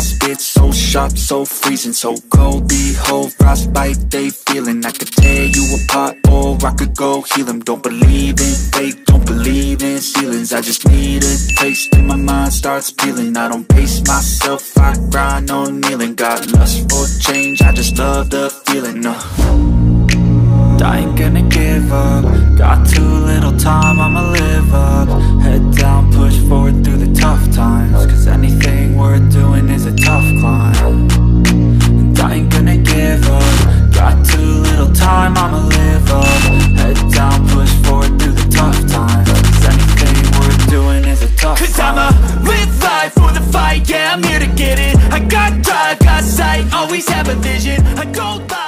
Spit, so sharp, so freezing So cold, behold, frostbite they feeling. I could tear you apart or I could go heal them Don't believe in fate, don't believe in ceilings. I just need a taste and my mind starts peeling. I don't pace myself, I grind on kneeling. Got lust for change, I just love the feeling I'ma live up. Head down, push forward through the tough times. Cause anything worth doing is a tough Cause I'ma live life for the fight, yeah, I'm here to get it. I got drive, got sight, always have a vision. I go by